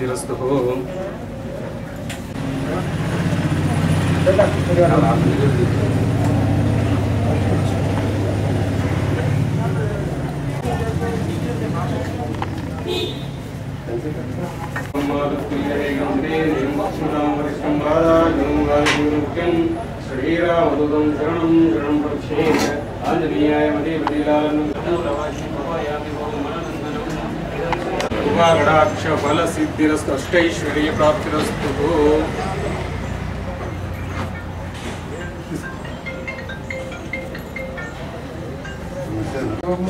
सिद्धिरस्तु हो श्रीरावदुदं शरणं शरणं पक्षे आञ्जनीयाय मदे मदीलालनं प्रवासी भवायामि सर्वागणाक्ष बल सिद्धिरस्त अष्टैश्वर्य प्राप्तिरस्तु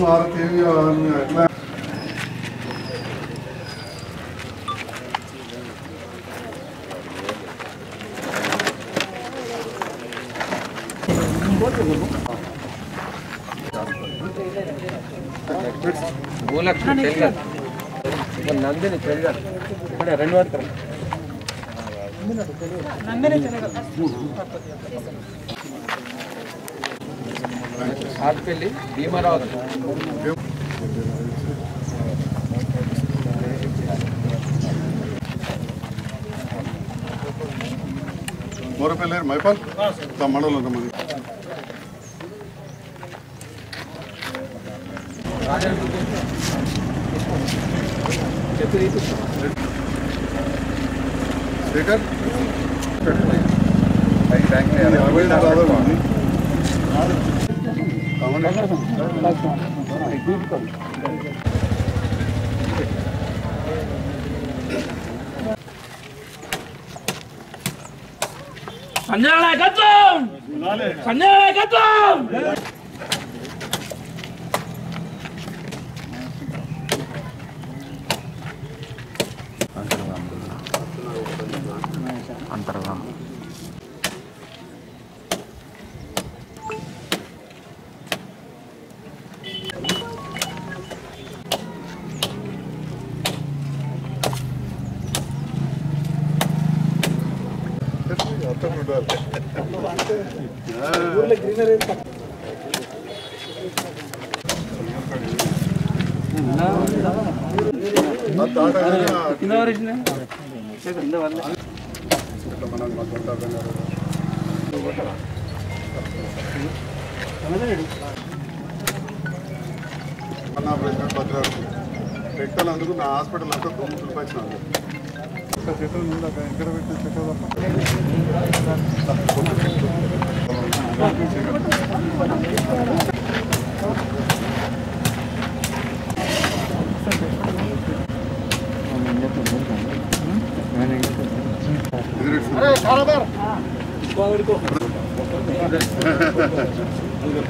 मारते बोला నందిని చెల్లి ఇప్పుడే రెండు పడతారు ఆర్పెల్లి భీమరావు మోరపల్లి మైపాల్? మండలం ఉన్నది స్పీకర్ యాభై రాదు సంజయ్ నాయకత్వం సంజయ్ నాయకత్వం అన్న ప్రెసిడెంట్ భద్రాడు పెట్టాలందుకు నా హాస్పిటల్ అంతా తొమ్మిది రూపాయలు చెట్టు ఎక్కడ పెట్టిన చెట్టు ఓకే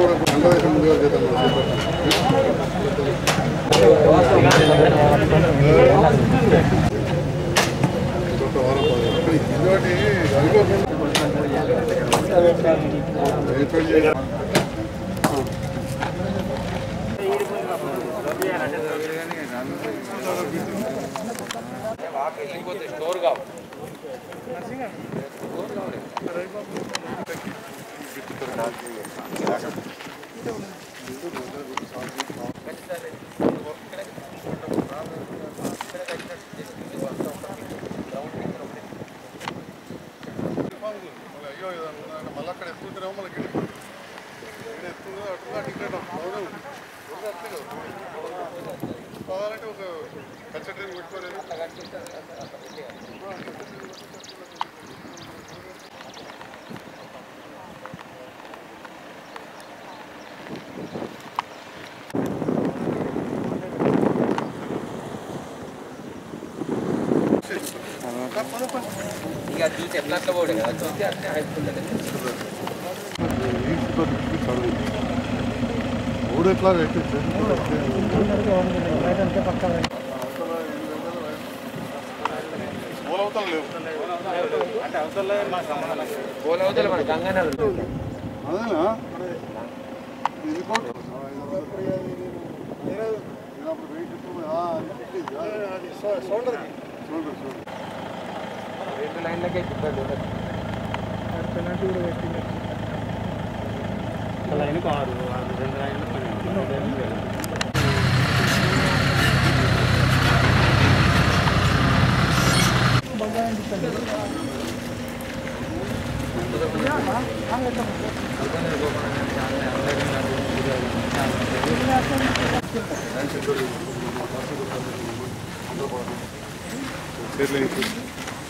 వరకు కండవేశం ముందుగా చేద్దాం ఇంకొక వారం పది. ఇంకోటి అయిపోయింది. స్టోర్ కావు అయ్యో ఇదన్నా మళ్ళీ అక్కడ ఎత్తుకుంటారేమో మనకి ఇక్కడ ఎత్తుకుందో అట్లా టికెట్ అవును ఇక చూసి ఎట్లా అట్లా పోడు కదా చూసి అట్లా మూడు ఎట్లా రేట్ మన గంగానగర్ అదేనా ఇది రెండు లైన్లకే ఇబ్బంది ఉండదు ఈ ఫోటో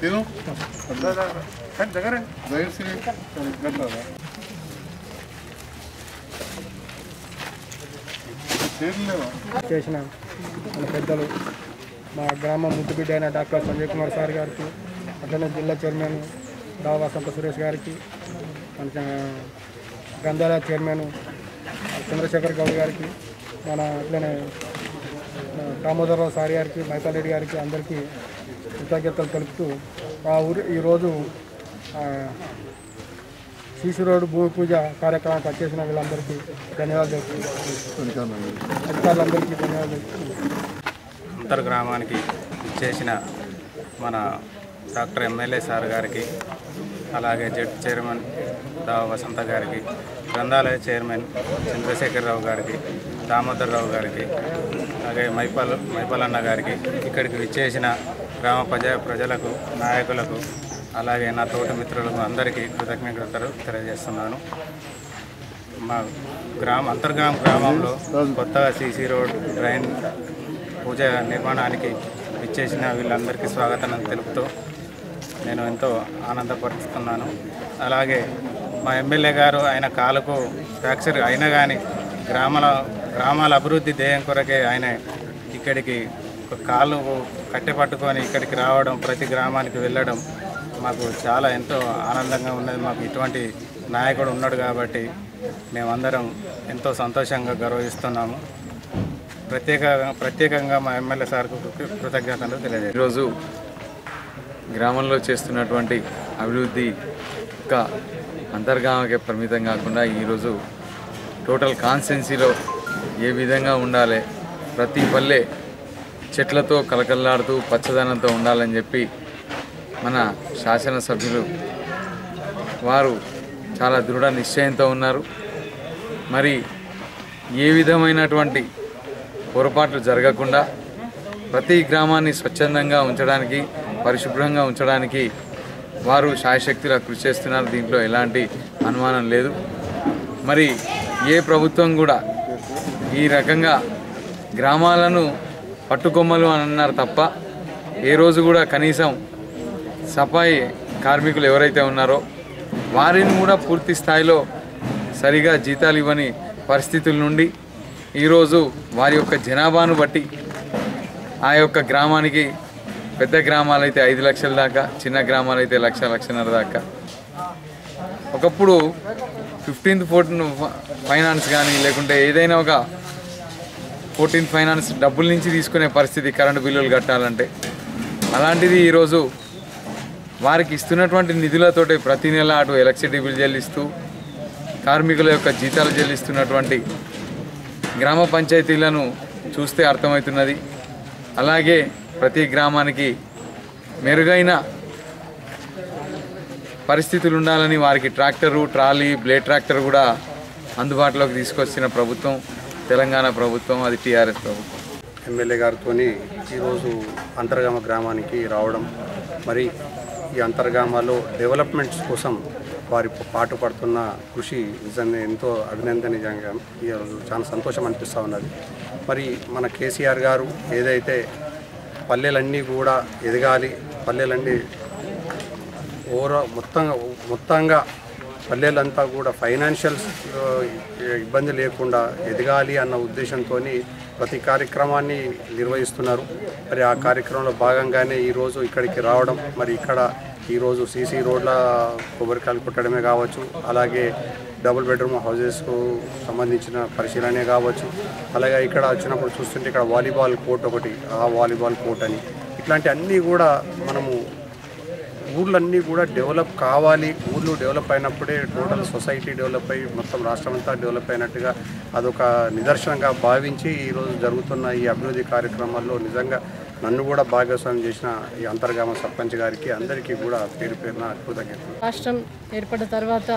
తిను. దగ్గర లేవా? చేసిన మన పెద్దలు మా గ్రామ ముద్దుబిడ్డ అయిన డాక్టర్ సంజయ్ కుమార్ సార్ గారికి అట్లనే జిల్లా చైర్మన్ డా వసంత సురేష్ గారికి మన గంధాల చైర్మన్ చంద్రశేఖర్ గౌడ్ గారికి మన అట్లనే దామోదరరావు సారి గారికి మైపాల్ గారికి అందరికీ కృతజ్ఞతలు తెలుపుతూ ఆ ఊరి ఈరోజు శిశురోడు రోడ్డు భూమి పూజ కార్యక్రమానికి వచ్చేసిన వీళ్ళందరికీ ధన్యవాదాలు తెలుపుతున్నాను అధికారులందరికీ ధన్యవాదాలు తెలుపుతున్నాను అంతర్ గ్రామానికి చేసిన మన డాక్టర్ ఎమ్మెల్యే సార్ గారికి అలాగే జడ్ చైర్మన్ దా వసంత గారికి గ్రంథాలయ చైర్మన్ చంద్రశేఖరరావు గారికి దామోదర్ రావు గారికి అలాగే మైపాల్ మైపాల్ అన్న గారికి ఇక్కడికి విచ్చేసిన గ్రామ ప్రజా ప్రజలకు నాయకులకు అలాగే నా తోటి మిత్రులకు అందరికీ కృతజ్ఞతలు తెలియజేస్తున్నాను. మా గ్రామ అంతర్గ్రామ గ్రామంలో కొత్తగా సీసీ రోడ్ డ్రైన్ పూజ నిర్మాణానికి విచ్చేసిన వీళ్ళందరికీ స్వాగతం తెలుపుతూ నేను ఎంతో ఆనందపరుస్తున్నాను. అలాగే మా ఎమ్మెల్యే గారు ఆయన కాలుకు ఫ్రాక్చర్ అయినా కానీ గ్రామాల గ్రామాల అభివృద్ధి ధ్యేయం కొరకే ఆయన ఇక్కడికి ఒక కాలు కట్టె పట్టుకొని ఇక్కడికి రావడం ప్రతి గ్రామానికి వెళ్ళడం మాకు చాలా ఎంతో ఆనందంగా ఉన్నది. మాకు ఇటువంటి నాయకుడు ఉన్నాడు కాబట్టి మేమందరం ఎంతో సంతోషంగా గౌరవిస్తున్నాము. ప్రత్యేక ప్రత్యేకంగా మా ఎమ్మెల్యే సార్కు కృతజ్ఞతలు తెలియజేస్తాను ఈరోజు గ్రామంలో చేస్తున్నటువంటి అభివృద్ధి ఒక అంతర్గామకే పరిమితం కాకుండా ఈరోజు టోటల్ కాన్స్టెన్సీలో ఏ విధంగా ఉండాలి ప్రతి పల్లె చెట్లతో కలకల్లాడుతూ పచ్చదనంతో ఉండాలని చెప్పి మన శాసనసభ్యులు వారు చాలా దృఢ నిశ్చయంతో ఉన్నారు. మరి ఏ విధమైనటువంటి పొరపాట్లు జరగకుండా ప్రతి గ్రామాన్ని స్వచ్ఛందంగా ఉంచడానికి పరిశుభ్రంగా ఉంచడానికి వారు శాయశక్తిలా కృషి చేస్తున్నారు. దీంట్లో ఎలాంటి అనుమానం లేదు. మరి ఏ ప్రభుత్వం కూడా ఈ రకంగా గ్రామాలను పట్టుకొమ్మలు అని అన్నారు తప్ప ఏ రోజు కూడా కనీసం సఫాయి కార్మికులు ఎవరైతే ఉన్నారో వారిని కూడా పూర్తి స్థాయిలో సరిగా జీతాలు ఇవ్వని పరిస్థితుల నుండి ఈరోజు వారి యొక్క జనాభాను బట్టి ఆ యొక్క గ్రామానికి పెద్ద గ్రామాలు అయితే ఐదు లక్షల దాకా చిన్న గ్రామాలు అయితే లక్ష లక్షన్నర దాకా. ఒకప్పుడు ఫిఫ్టీన్త్ ఫోర్టీన్ ఫైనాన్స్ కానీ లేకుంటే ఏదైనా ఒక ఫోర్టీన్ ఫైనాన్స్ డబ్బుల నుంచి తీసుకునే పరిస్థితి కరెంటు బిల్లులు కట్టాలంటే. అలాంటిది ఈరోజు వారికి ఇస్తున్నటువంటి నిధులతోటి ప్రతి నెల అటు ఎలక్ట్రిసిటీ బిల్ చెల్లిస్తూ కార్మికుల యొక్క జీతాలు చెల్లిస్తున్నటువంటి గ్రామ పంచాయతీలను చూస్తే అర్థమవుతున్నది. అలాగే ప్రతి గ్రామానికి మెరుగైన పరిస్థితులు ఉండాలని వారికి ట్రాక్టరు ట్రాలీ బ్లేడ్ ట్రాక్టర్ కూడా అందుబాటులోకి తీసుకొచ్చిన ప్రభుత్వం తెలంగాణ ప్రభుత్వం అది టీఆర్ఎస్ ప్రభుత్వం. ఎమ్మెల్యే గారితో ఈరోజు అంతర్గామ గ్రామానికి రావడం మరి ఈ అంతర్గామాలో డెవలప్మెంట్స్ కోసం వారి పాటు పడుతున్న కృషి నిజంగా ఎంతో అభినందనీయంగా ఈరోజు చాలా సంతోషం అనిపిస్తూ ఉన్నది. మరి మన కేసీఆర్ గారు ఏదైతే పల్లెలన్నీ కూడా ఎదగాలి. పల్లెలన్నీ ఓవరా మొత్తంగా మొత్తంగా పల్లెలంతా కూడా ఫైనాన్షియల్ ఇబ్బంది లేకుండా ఎదగాలి అన్న ఉద్దేశంతో ప్రతి కార్యక్రమాన్ని నిర్వహిస్తున్నారు. మరి ఆ కార్యక్రమంలో భాగంగానే ఈరోజు ఇక్కడికి రావడం మరి ఇక్కడ ఈరోజు సీసీ రోడ్ల కొబ్బరికాయలు కొట్టడమే కావచ్చు అలాగే డబుల్ బెడ్రూమ్ హౌజెస్కు సంబంధించిన పరిశీలనే కావచ్చు. అలాగే ఇక్కడ వచ్చినప్పుడు చూస్తుంటే ఇక్కడ వాలీబాల్ కోర్ట్ ఒకటి ఆ వాలీబాల్ కోర్ట్ అని. ఇట్లాంటి అన్నీ కూడా మనము ఊర్లన్నీ కూడా డెవలప్ కావాలి. ఊర్లు డెవలప్ అయినప్పుడే టోటల్ సొసైటీ డెవలప్ అయ్యి మొత్తం రాష్ట్రం అంతా డెవలప్ అయినట్టుగా అదొక నిదర్శనంగా భావించి ఈరోజు జరుగుతున్న ఈ అభివృద్ధి కార్యక్రమాల్లో నిజంగా నన్ను కూడా భాగస్వామ్యం చేసిన ఈ అంతర్గామ సర్పంచ్ గారికి అందరికీ కూడా పేరు పేరున కృతజ్ఞతలు. రాష్ట్రం ఏర్పడిన తర్వాత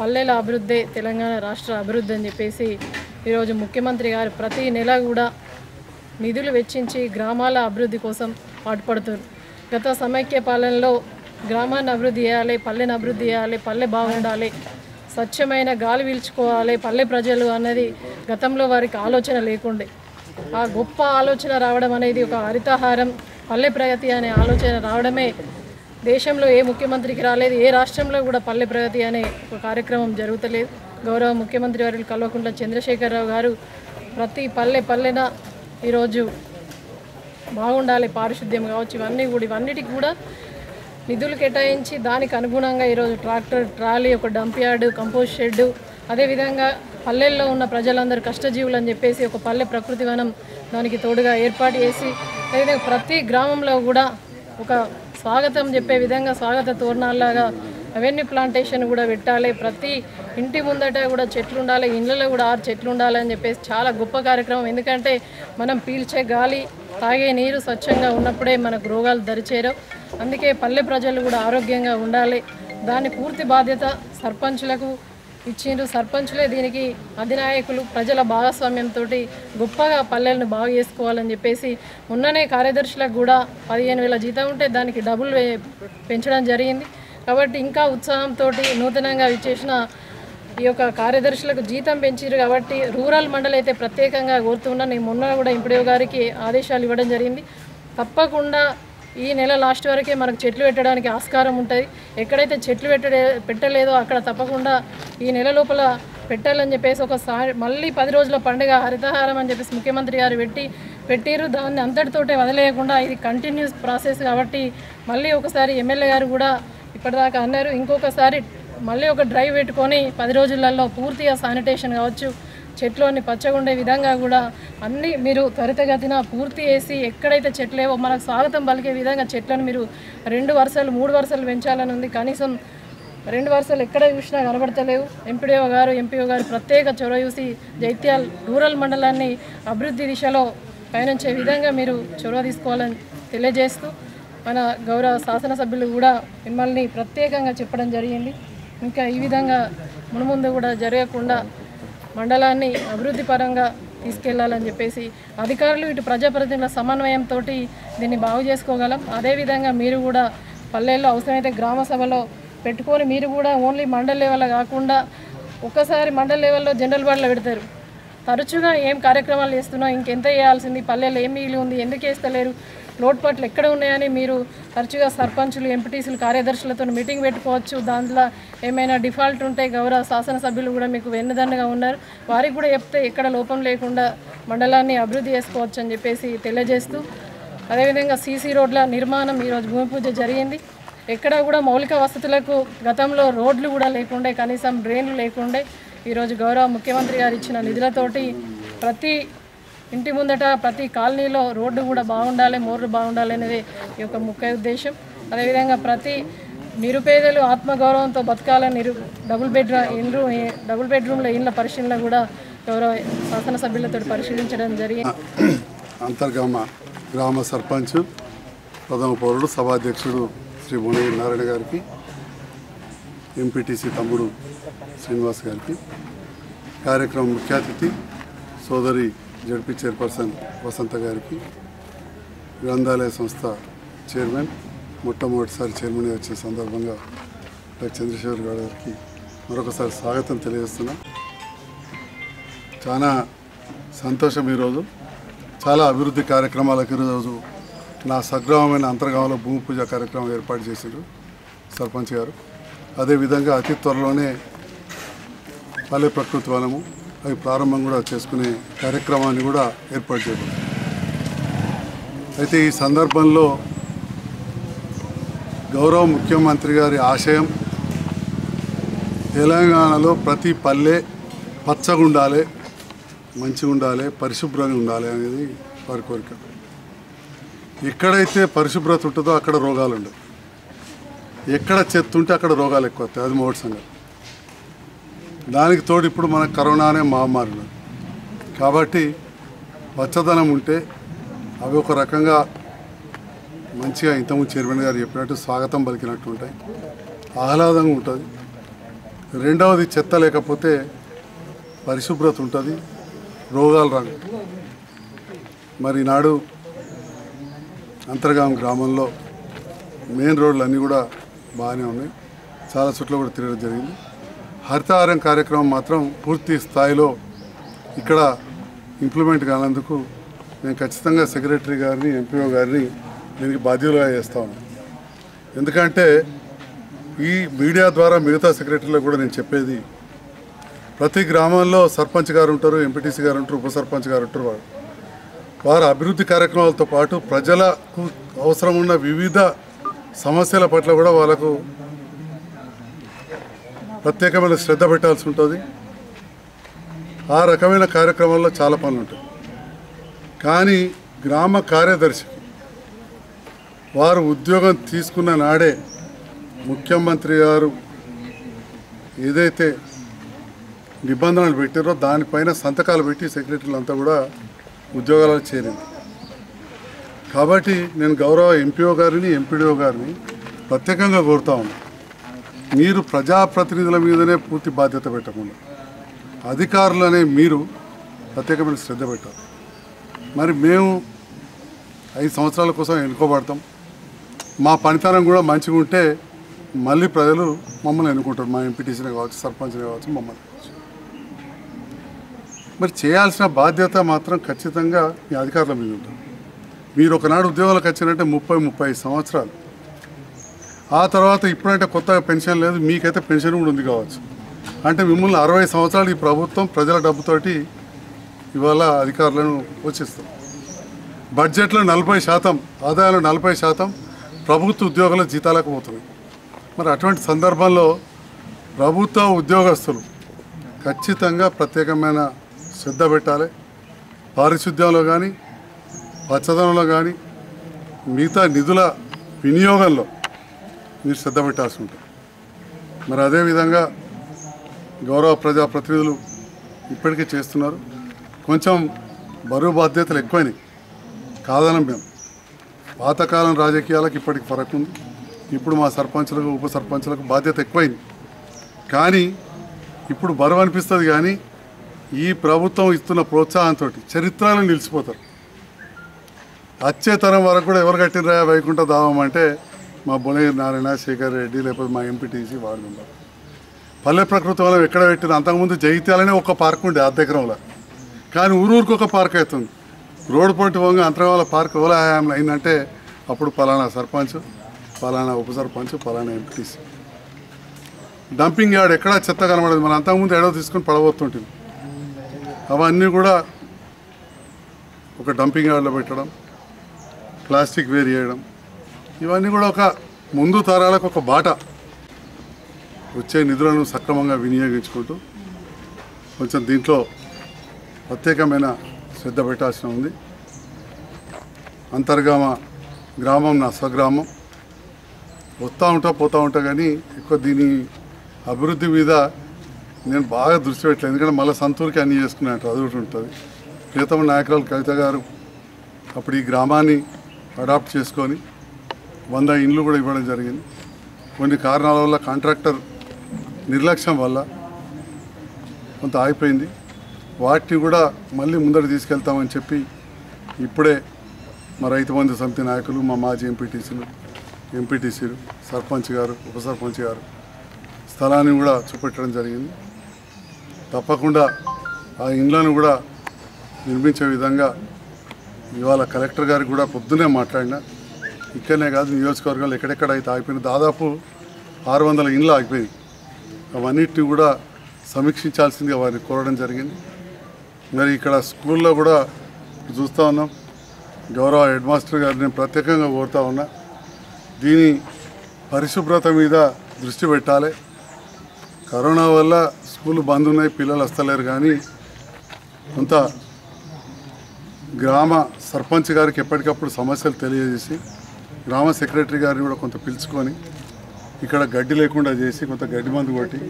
పల్లెల అభివృద్ధి తెలంగాణ రాష్ట్ర అభివృద్ధి అని చెప్పేసి ఈరోజు ముఖ్యమంత్రి గారు ప్రతి నెల కూడా నిధులు వెచ్చించి గ్రామాల అభివృద్ధి కోసం పాటుపడుతున్నారు. గత సమైక్య పాలనలో గ్రామాన్ని అభివృద్ధి చేయాలి పల్లెని అభివృద్ధి చేయాలి పల్లె బాగుండాలి స్వచ్ఛమైన గాలి పీల్చుకోవాలి పల్లె ప్రజలు అన్నది గతంలో వారికి ఆలోచన లేకుండే. ఆ గొప్ప ఆలోచన రావడం అనేది ఒక హరితహారం పల్లె ప్రగతి అనే ఆలోచన రావడమే దేశంలో ఏ ముఖ్యమంత్రికి రాలేదు ఏ రాష్ట్రంలో కూడా పల్లె ప్రగతి అనే ఒక కార్యక్రమం జరుగుతలేదు. గౌరవ ముఖ్యమంత్రి వారు కల్వకుంట్ల చంద్రశేఖరరావు గారు ప్రతి పల్లె పల్లెన ఈరోజు బాగుండాలి పారిశుద్ధ్యం కావచ్చు ఇవన్నీ కూడా ఇవన్నిటికి కూడా నిధులు కేటాయించి దానికి అనుగుణంగా ఈరోజు ట్రాక్టర్ ట్రాలీ ఒక డంప్ యార్డు కంపోస్ట్ షెడ్డు అదేవిధంగా పల్లెల్లో ఉన్న ప్రజలందరూ కష్టజీవులు అని చెప్పేసి ఒక పల్లె ప్రకృతి వనం దానికి తోడుగా ఏర్పాటు చేసి అదేవిధంగా ప్రతి గ్రామంలో కూడా ఒక స్వాగతం చెప్పే విధంగా స్వాగత తోరణాల్లాగా అవెన్యూ ప్లాంటేషన్ కూడా పెట్టాలి. ప్రతి ఇంటి ముందట కూడా చెట్లు ఉండాలి ఇళ్ళలో కూడా ఆరు చెట్లు ఉండాలి అని చెప్పేసి చాలా గొప్ప కార్యక్రమం. ఎందుకంటే మనం పీల్చే గాలి తాగే నీరు స్వచ్ఛంగా ఉన్నప్పుడే మనకు రోగాలు దరిచేరవు. అందుకే పల్లె ప్రజలు కూడా ఆరోగ్యంగా ఉండాలి. దాని పూర్తి బాధ్యత సర్పంచులకు ఇచ్చిండ్రు. సర్పంచులే దీనికి అధినాయకులు ప్రజల భాగస్వామ్యంతో గొప్పగా పల్లెలను బాగు చేసుకోవాలని చెప్పేసి మొన్ననే కార్యదర్శులకు కూడా పదిహేను వేల జీతం ఉంటే దానికి డబుల్ పెంచడం జరిగింది. కాబట్టి ఇంకా ఉత్సాహంతో నూతనంగా ఇచ్చేసిన ఈ యొక్క కార్యదర్శులకు జీతం పెంచారు కాబట్టి రూరల్ మండలి అయితే ప్రత్యేకంగా కోరుతున్నా నేను మొన్న కూడా ఇంపడేవ్ గారికి ఆదేశాలు ఇవ్వడం జరిగింది. తప్పకుండా ఈ నెల లాస్ట్ వరకే మనకు చెట్లు పెట్టడానికి ఆస్కారం ఉంటుంది. ఎక్కడైతే చెట్లు పెట్టడే పెట్టలేదో అక్కడ తప్పకుండా ఈ నెల లోపల పెట్టాలని చెప్పేసి ఒకసారి మళ్ళీ పది రోజుల పండుగ హరితహారం అని చెప్పేసి ముఖ్యమంత్రి గారు పెట్టి పెట్టిరు దాన్ని అంతటితోటే వదిలేయకుండా ఇది కంటిన్యూస్ ప్రాసెస్ కాబట్టి మళ్ళీ ఒకసారి ఎమ్మెల్యే గారు కూడా ఇప్పటిదాకా అన్నారు. ఇంకొకసారి మళ్ళీ ఒక డ్రైవ్ పెట్టుకొని పది రోజులలో పూర్తిగా శానిటేషన్ కావచ్చు. చెట్లు అన్ని పచ్చగా ఉండే విధంగా కూడా అన్నీ మీరు త్వరితగతిన పూర్తి చేసి ఎక్కడైతే చెట్లేవో మనకు స్వాగతం పలికే విధంగా చెట్లను మీరు రెండు వరుసలు మూడు వరుసలు పెంచాలని ఉంది. కనీసం రెండు వరుసలు ఎక్కడ చూసినా కనబడతలేవు. ఎంపీడీఓ గారు ఎంపీఓ గారు ప్రత్యేక చొరవ చూసి జైత్యాల్ రూరల్ మండలాన్ని అభివృద్ధి దిశలో పయనించే విధంగా మీరు చొరవ తీసుకోవాలని తెలియజేస్తూ మన గౌరవ శాసనసభ్యులు కూడా మిమ్మల్ని ప్రత్యేకంగా చెప్పడం జరిగింది. ఇంకా ఈ విధంగా మునుముందు కూడా జరగకుండా మండలాన్ని అభివృద్ధి పరంగా తీసుకెళ్ళాలని చెప్పేసి అధికారులు ఇటు ప్రజాప్రతినిధుల సమన్వయంతో దీన్ని బాగు చేసుకోగలం. అదేవిధంగా మీరు కూడా పల్లెల్లో అవసరమైతే గ్రామ సభలో పెట్టుకొని మీరు కూడా ఓన్లీ మండల్ లెవెల్లో కాకుండా ఒక్కసారి మండల్ లెవెల్లో జనరల్ వార్డులో పెడతారు. తరచుగా ఏం కార్యక్రమాలు చేస్తున్నా ఇంకెంత చేయాల్సింది? పల్లెల్లో ఏం మిగిలి ఉంది? ఎందుకు వేస్తలేరు లోటుపాట్లు ఎక్కడ ఉన్నాయని మీరు తరచుగా సర్పంచులు ఎంపీటీసీలు కార్యదర్శులతో మీటింగ్ పెట్టుకోవచ్చు. దాంట్లో ఏమైనా డిఫాల్ట్ ఉంటే గౌరవ శాసనసభ్యులు కూడా మీకు వెన్నుదన్నుగా ఉన్నారు. వారికి కూడా చెప్తే ఎక్కడ లోపం లేకుండా మండలాన్ని అభివృద్ధి చేసుకోవచ్చు అని చెప్పేసి తెలియజేస్తూ అదేవిధంగా సీసీ రోడ్ల నిర్మాణం ఈరోజు భూమి పూజ జరిగింది. ఎక్కడ కూడా మౌలిక వసతులకు గతంలో రోడ్లు కూడా లేకుండే కనీసం డ్రైన్లు లేకుండే ఈరోజు గౌరవ ముఖ్యమంత్రి గారు ఇచ్చిన నిధులతోటి ప్రతి ఇంటి ముందట ప్రతి కాలనీలో రోడ్డు కూడా బాగుండాలి మోర్లు బాగుండాలి అనేది ఈ యొక్క ముఖ్య ఉద్దేశం. అదేవిధంగా ప్రతి నిరుపేదలు ఆత్మగౌరవంతో బతకాలని నిరు డబుల్ బెడ్రూమ్ ఇండ్రూ డబుల్ బెడ్రూమ్లో ఇండ్ల పరిశీలన కూడా గౌరవ శాసనసభ్యులతో పరిశీలించడం జరిగింది అంతర్గామ గ్రామ సర్పంచ్ ప్రథమ పౌరుడు సభాధ్యక్షుడు శ్రీ మునయ్య నారాయణ గారికి ఎంపీటీసీ తమ్ముడు శ్రీనివాస్ గారికి కార్యక్రమం ముఖ్య అతిథి సోదరి జడ్పీ చైర్పర్సన్ వసంత గారికి గ్రంథాలయ సంస్థ చైర్మన్ మొట్టమొదటిసారి చైర్మన్ వచ్చిన సందర్భంగా డాక్టర్ చంద్రశేఖర్ గారికి మరొకసారి స్వాగతం తెలియజేస్తున్నా. చాలా సంతోషం ఈరోజు. చాలా అభివృద్ధి కార్యక్రమాలకు ఈరోజు నా సగ్రామమైన అంతర్గామంలో భూమి పూజ కార్యక్రమం ఏర్పాటు చేశారు సర్పంచ్ గారు. అదేవిధంగా అతి త్వరలోనే పల్లె ప్రకృతి వనము అవి ప్రారంభం కూడా చేసుకునే కార్యక్రమాన్ని కూడా ఏర్పాటు చేయబడింది అయితే ఈ సందర్భంలో గౌరవ ముఖ్యమంత్రి గారి ఆశయం తెలంగాణలో ప్రతి పల్లె పచ్చగా ఉండాలి మంచిగా ఉండాలి పరిశుభ్రంగా ఉండాలి అనేది వారి కోరిక. ఎక్కడైతే పరిశుభ్రత ఉంటుందో అక్కడ రోగాలు ఉండవు. ఎక్కడ చెత్త ఉంటే అక్కడ రోగాలు ఎక్కువ వస్తాయి. అది మొదటి సంగతి. దానికి తోడు ఇప్పుడు మన కరోనా అనే మహమ్మారి కాబట్టి పచ్చదనం ఉంటే అవి ఒక రకంగా మంచిగా ఇంతకుముందు చైర్మన్ గారు చెప్పినట్టు స్వాగతం పలికినట్టు ఉంటాయి. ఆహ్లాదంగా ఉంటుంది. రెండవది చెత్త లేకపోతే పరిశుభ్రత ఉంటుంది. రోగాలు రావు. మరి నాడు అంతర్గాం గ్రామంలో మెయిన్ రోడ్లు అన్నీ కూడా బాగానే ఉన్నాయి. చాలా చోట్ల కూడా తిరగడం జరిగింది. హరితహారం కార్యక్రమం మాత్రం పూర్తి స్థాయిలో ఇక్కడ ఇంప్లిమెంట్ కానందుకు నేను ఖచ్చితంగా సెక్రటరీ గారిని ఎంపీఓ గారిని దీనికి బాధ్యులుగా చేస్తా ఎందుకంటే ఈ మీడియా ద్వారా మిగతా సెక్రటరీలో కూడా నేను చెప్పేది ప్రతి గ్రామంలో సర్పంచ్ గారు ఉంటారు ఎంపీటీసీ గారు ఉంటారు ఉప సర్పంచ్ గారు ఉంటారు వారు వారు అభివృద్ధి కార్యక్రమాలతో పాటు ప్రజలకు అవసరం ఉన్న వివిధ సమస్యల పట్ల కూడా వాళ్ళకు ప్రత్యేకమైన శ్రద్ధ పెట్టాల్సి ఉంటుంది. ఆ రకమైన కార్యక్రమాల్లో చాలా పనులు ఉంటాయి. కానీ గ్రామ కార్యదర్శికి వారు ఉద్యోగం తీసుకున్న నాడే ముఖ్యమంత్రి గారు ఏదైతే నిబంధనలు పెట్టారో దానిపైన సంతకాలు పెట్టి సెక్రటరీలు అంతా కూడా ఉద్యోగాలకు చేరింది. కాబట్టి నేను గౌరవ ఎంపీఓ గారిని ఎంపీడీఓ గారిని ప్రత్యేకంగా కోరుతా ఉన్నాను. మీరు ప్రజాప్రతినిధుల మీదనే పూర్తి బాధ్యత పెట్టకుండా అధికారులు అనే మీరు ప్రత్యేకమైన శ్రద్ధ పెట్టాలి. మరి మేము ఐదు సంవత్సరాల కోసం ఎన్నుకోబడతాం. మా పనితనం కూడా మంచిగా ఉంటే మళ్ళీ ప్రజలు మమ్మల్ని ఎన్నుకుంటారు. మా ఎంపీటీసీనే కావచ్చు సర్పంచ్ని కావచ్చు మమ్మల్ని కావచ్చు. మరి చేయాల్సిన బాధ్యత మాత్రం ఖచ్చితంగా మీ అధికారుల మీద ఉంటుంది. మీరు ఒకనాడు ఉద్యోగాలకు వచ్చినట్టే ముప్పై ముప్పై ఐదు సంవత్సరాలు ఆ తర్వాత ఇప్పుడంటే కొత్తగా పెన్షన్ లేదు మీకైతే పెన్షన్ కూడా ఉంది కావచ్చు. అంటే మిమ్మల్ని అరవై సంవత్సరాలు ఈ ప్రభుత్వం ప్రజల డబ్బుతోటి ఇవాళ అధికారులను వచ్చిస్తాం బడ్జెట్లో నలభై శాతం ఆదాయంలో నలభై శాతం ప్రభుత్వ ఉద్యోగుల జీతాలకు పోతున్నాయి. మరి అటువంటి సందర్భంలో ప్రభుత్వ ఉద్యోగస్తులు ఖచ్చితంగా ప్రత్యేకమైన శ్రద్ధ పెట్టాలి. పారిశుద్ధ్యంలో కానీ పచ్చదనంలో కానీ మిగతా నిధుల వినియోగంలో మీరు శ్రద్ధ పెట్టాల్సి ఉంటుంది. మరి అదేవిధంగా గౌరవ ప్రజాప్రతినిధులు ఇప్పటికే చేస్తున్నారు. కొంచెం బరువు బాధ్యతలు ఎక్కువైనాయి. కాదనం మేము. పాతకాలం రాజకీయాలకు ఇప్పటికి ఫరక్ ఉంది. ఇప్పుడు మా సర్పంచులకు ఉప సర్పంచులకు బాధ్యత ఎక్కువైంది. కానీ ఇప్పుడు బరువు అనిపిస్తుంది కానీ ఈ ప్రభుత్వం ఇస్తున్న ప్రోత్సాహంతో చరిత్రలో నిలిచిపోతారు. వచ్చే తరం వరకు కూడా ఎవరు కట్టినరా వైకుంఠ దామం అంటే మా బుణగిరి నారాయణ శేఖర్ రెడ్డి లేకపోతే మా ఎంపీటీసీ వాళ్ళు ఉన్నారు. పల్లె ప్రకృతి వల్ల ఎక్కడ పెట్టింది? అంతకుముందు జైత్యాలనే ఒక పార్క్ ఉండే అద్దెకరంలో కానీ ఊరూరికి ఒక పార్క్ అవుతుంది రోడ్డు పొంటి వంగ అంతర్వాల పార్క్ ఓలా హయాంలో అయిందంటే అప్పుడు పలానా సర్పంచ్ పలానా ఉప సర్పంచ్ పలానా ఎంపీటీసీ. డంపింగ్ యార్డ్ ఎక్కడా చెత్త కనబడదు. మనం అంతకుముందు ఎడవ తీసుకొని పడబోతుంటుంది అవన్నీ కూడా ఒక డంపింగ్ యార్డ్లో పెట్టడం ప్లాస్టిక్ వేరు చేయడం ఇవన్నీ కూడా ఒక ముందు తరాలకు ఒక బాట. వచ్చే నిధులను సక్రమంగా వినియోగించుకుంటూ కొంచెం దీంట్లో ప్రత్యేకమైన శ్రద్ధ పెట్టాల్సిన ఉంది. అంతర్గామ గ్రామం నా స్వగ్రామం. వస్తూ ఉంటా పోతూ ఉంటా కానీ ఎక్కువ దీని అభివృద్ధి మీద నేను బాగా దృష్టి పెట్టలేదు. ఎందుకంటే మళ్ళీ సంతూర్కి అన్ని చేసుకున్నట్టు అది ఒకటి ఉంటుంది. ప్రీతమ నాయకురాలు కవిత గారు అప్పుడు ఈ గ్రామాన్ని అడాప్ట్ చేసుకొని వంద ఇండ్లు కూడా ఇవ్వడం జరిగింది. కొన్ని కారణాల వల్ల కాంట్రాక్టర్ నిర్లక్ష్యం వల్ల కొంత ఆగిపోయింది. వాటిని కూడా మళ్ళీ ముందర తీసుకెళ్తామని చెప్పి ఇప్పుడే మా రైతు బంధు సమితి నాయకులు మా మాజీ ఎంపీటీసీలు ఎంపీటీసీలు సర్పంచ్ గారు ఉప సర్పంచ్ గారు స్థలాన్ని కూడా చూపెట్టడం జరిగింది. తప్పకుండా ఆ ఇండ్లను కూడా నిర్మించే విధంగా ఇవాళ కలెక్టర్ గారికి కూడా పొద్దునే మాట్లాడినా ఇక్కడనే కాదు నియోజకవర్గాలు ఎక్కడెక్కడ అయితే ఆగిపోయినాయి. దాదాపు ఆరు వందల ఇండ్లు ఆగిపోయినాయి. అవన్నిటిని కూడా సమీక్షించాల్సిందిగా వారిని కోరడం జరిగింది. మరి ఇక్కడ స్కూల్లో కూడా చూస్తూ ఉన్నాం. గౌరవ హెడ్ మాస్టర్ గారిని నేను ప్రత్యేకంగా కోరుతా ఉన్నా. దీని పరిశుభ్రత మీద దృష్టి పెట్టాలి. కరోనా వల్ల స్కూల్ బంద్ ఉన్నాయి పిల్లలు వస్తలేరు. కానీ కొంత గ్రామ సర్పంచ్ గారికి ఎప్పటికప్పుడు సమస్యలు తెలియజేసి గ్రామ సెక్రటరీ గారిని కూడా కొంత పిలుచుకొని ఇక్కడ గడ్డి లేకుండా చేసి కొంత గడ్డి మందు కొట్టి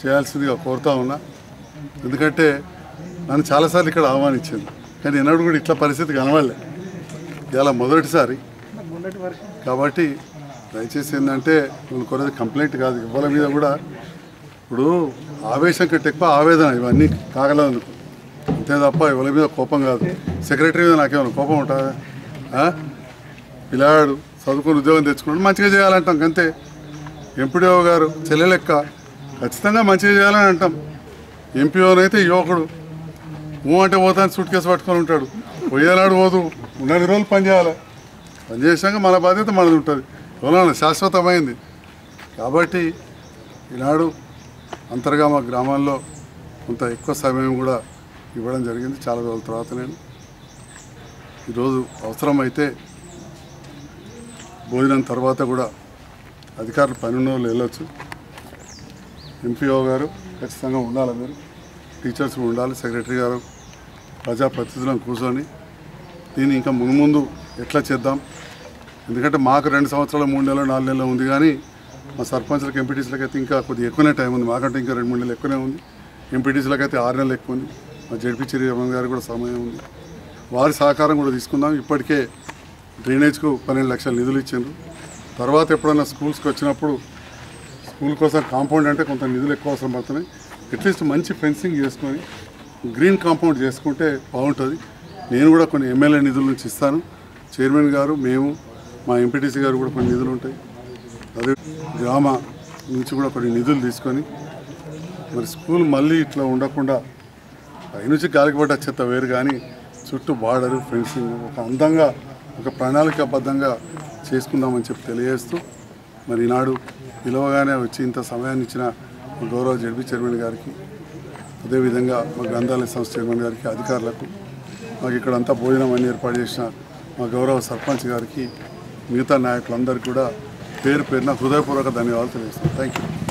చేయాల్సిందిగా కోరుతా ఉన్నా. ఎందుకంటే నన్ను చాలాసార్లు ఇక్కడ ఆహ్వానించింది. కానీ ఎన్నడూ కూడా ఇట్లా పరిస్థితి కనవాలే ఇలా మొదటిసారి. కాబట్టి దయచేసి ఏంటంటే నేను కొరది కంప్లైంట్ కాదు. ఇవ్వాల మీద కూడా ఇప్పుడు ఆవేశం కంటే ఎక్కువ ఆవేదన ఇవన్నీ కాగలను అంతే తప్ప ఇవాళ మీద కోపం కాదు. సెక్రటరీ మీద నాకేమైనా కోపం ఉంటుందా? పిల్లాడు చదువుకుని ఉద్యోగం తెచ్చుకున్నాడు మంచిగా చేయాలంటాం అంతే. ఎంపీడీఓ గారు చెల్లెలెక్క ఖచ్చితంగా మంచిగా చేయాలని అంటాం. ఎంపీఓనైతే యువకుడు. ఊ అంటే పోతాను సూట్ కేసు పట్టుకొని ఉంటాడు. పోయేనాడు పోదు ఉన్నది రోజులు పని పనిచేసాక పని చేసాక మన బాధ్యత మనది ఉంటుంది. ఎవరైనా శాశ్వతమైంది. కాబట్టి ఈనాడు మా గ్రామాల్లో కొంత ఎక్కువ సమయం కూడా ఇవ్వడం జరిగింది. చాలా రోజుల తర్వాత నేను. ఈరోజు అవసరమైతే భోజనం తర్వాత కూడా అధికారులు పని ఉన్న వాళ్ళు వెళ్ళొచ్చు. ఎంపీఓ గారు ఖచ్చితంగా ఉండాలి మీరు టీచర్స్ ఉండాలి సెక్రటరీ గారు ప్రజాప్రతినిధులను కూర్చొని. దీన్ని ఇంకా మున్ముందు ఎట్లా చేద్దాం? ఎందుకంటే మాకు రెండు సంవత్సరాలు మూడు నెలలు నాలుగు నెలలు ఉంది కానీ మా సర్పంచ్లకు ఎంపీటీసీలకు అయితే ఇంకా కొద్దిగా ఎక్కువనే టైం ఉంది. మాకంటే ఇంకా రెండు మూడు నెలలు ఎక్కువనే ఉంది. ఎంపీటీసీలకు అయితే ఆరు నెలలు ఎక్కువ ఉంది. మా జడ్పీ చిరియమ్మ గారు కూడా సమయం ఉంది. వారి సహకారం కూడా తీసుకుందాం. ఇప్పటికే డ్రైనేజ్కు పన్నెండు లక్షల నిధులు ఇచ్చిండ్రు. తర్వాత ఎప్పుడైనా స్కూల్స్కి వచ్చినప్పుడు స్కూల్ కోసం కాంపౌండ్ అంటే కొంత నిధులు ఎక్కువ అవసరం పడుతున్నాయి. అట్లీస్ట్ మంచి ఫెన్సింగ్ చేసుకొని గ్రీన్ కాంపౌండ్ చేసుకుంటే బాగుంటుంది. నేను కూడా కొన్ని ఎమ్మెల్యే నిధుల నుంచి ఇస్తాను. చైర్మన్ గారు మేము మా ఎంపీటీసీ గారు కూడా కొన్ని నిధులు ఉంటాయి. అదే గ్రామ నుంచి కూడా కొన్ని నిధులు తీసుకొని మరి స్కూల్ మళ్ళీ ఇట్లా ఉండకుండా పైనుంచి గాలికి పడ్డ చెత్త వేరు కానీ చుట్టూ బార్డరు ఫెన్సింగ్ ఒక అందంగా ఒక ప్రణాళికాబద్ధంగా చేసుకుందామని చెప్పి తెలియజేస్తూ మరి ఈనాడు పిలవగానే వచ్చి ఇంత సమయాన్ని ఇచ్చిన మా గౌరవ జడ్పీ చైర్మన్ గారికి అదేవిధంగా మా గ్రంథాలయ సంస్థ చైర్మన్ గారికి అధికారులకు మాకు ఇక్కడ అంతా భోజనం అన్ని ఏర్పాటు చేసిన మా గౌరవ సర్పంచ్ గారికి మిగతా నాయకులందరికీ కూడా పేరు పేరున హృదయపూర్వక ధన్యవాదాలు తెలియజేస్తాను థ్యాంక్ యూ